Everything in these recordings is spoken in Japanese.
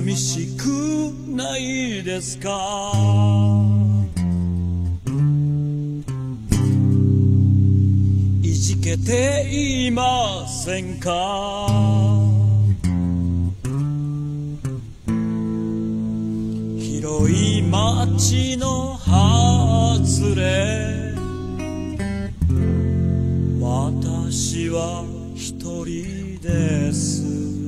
寂しくないですか？いじけていませんか？広い街の外れ。私は一人です。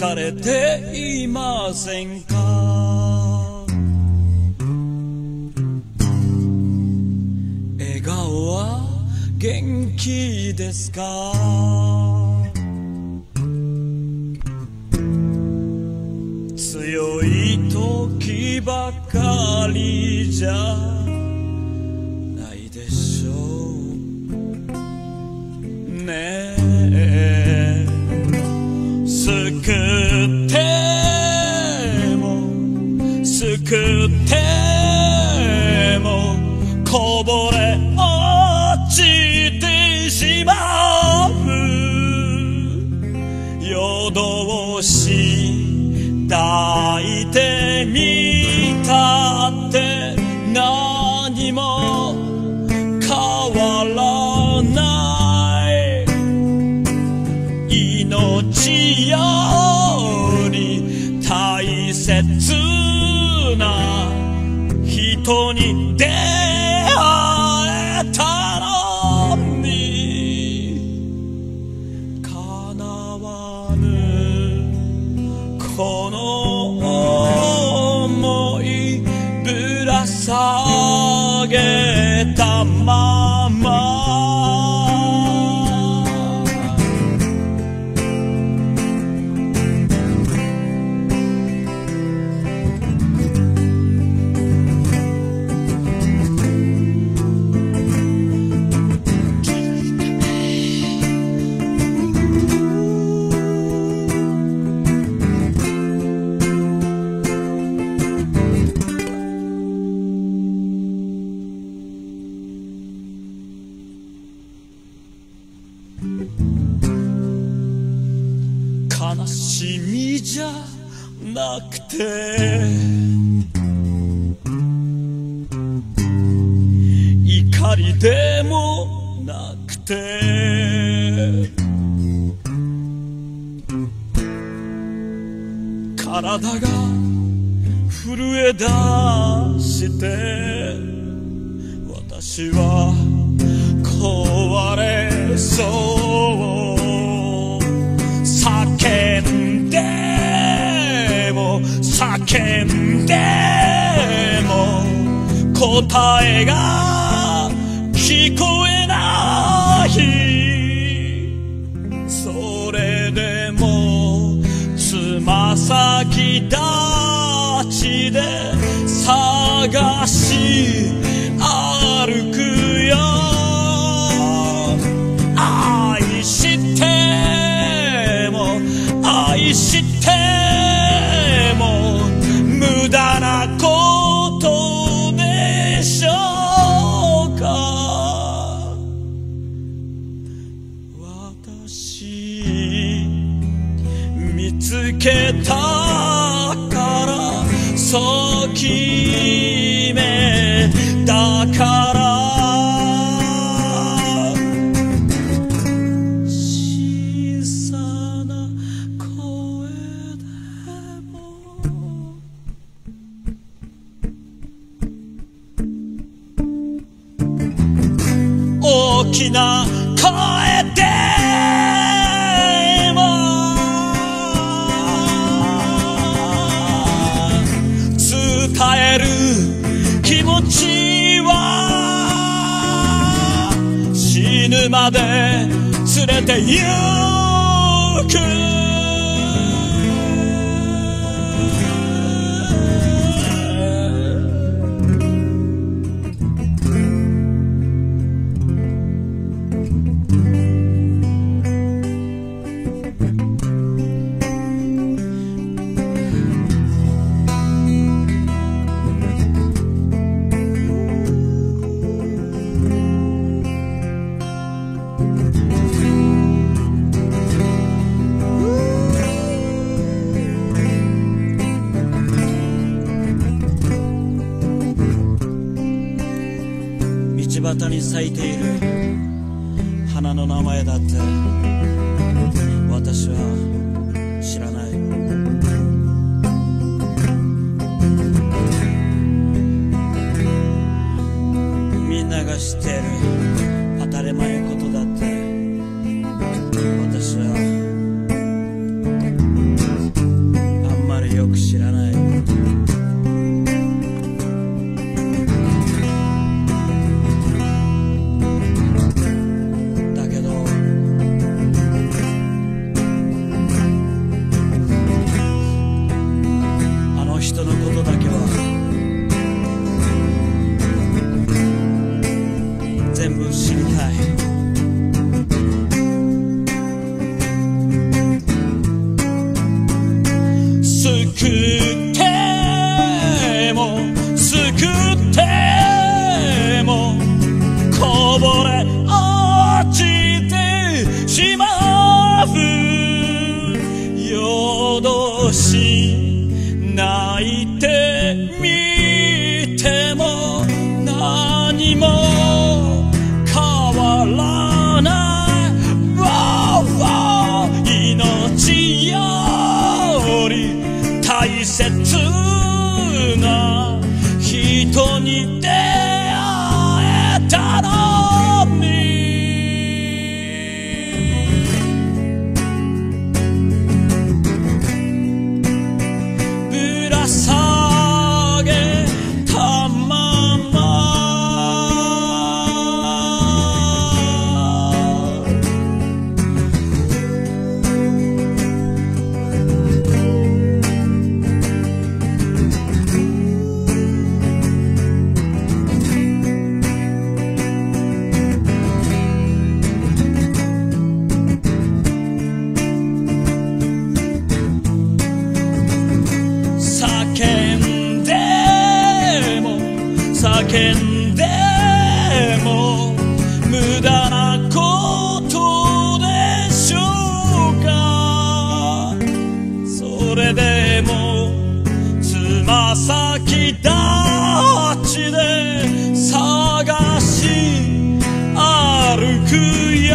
疲れていませんか？笑顔は元気ですか？強い時ばかりじゃってもこぼれ落ちてしまう。夜通し抱いてみたって何も変わらない。命よ人に出会えたのに。叶わぬこの想いぶら下げたままなくて。怒りでもなくて。体が震え出して。私は壊れそう。叫んでも答えが聞こえない。それでもつま先立ちで探しけたからそう決めたから。小さな声でも。大きな声る気持ちは死ぬまで連れて行く「端に咲いている。花の名前だって私は知らない。みんなが知ってる。叫んでも無駄なことでしょうか。それでもつま先立ちで探し歩くよ。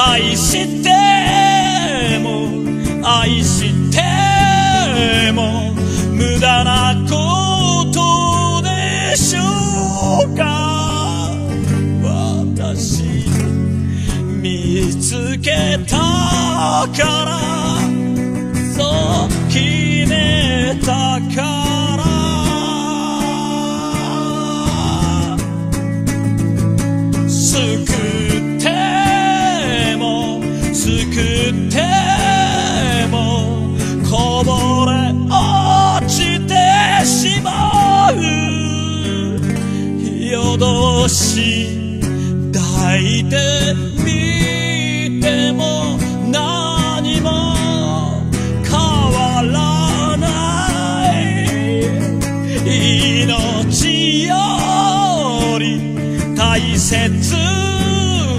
愛しても愛して見つけたからそう決めたから。救っても救ってもこぼれ落ちてしまう。夜通し抱いて大切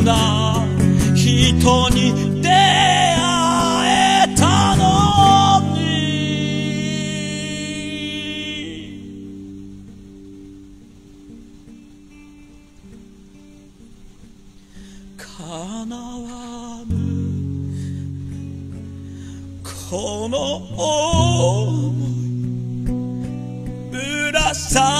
な人に出会えたのに。叶わぬこの想い。ぶら下